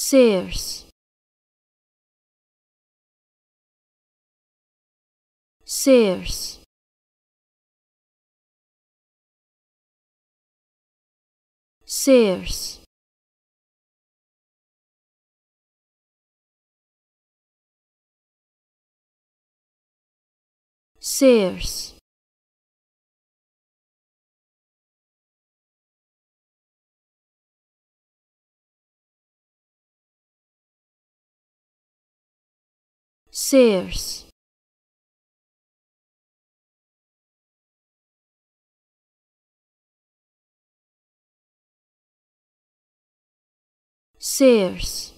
Sears. Sears. Sears. Sears Sears. Sears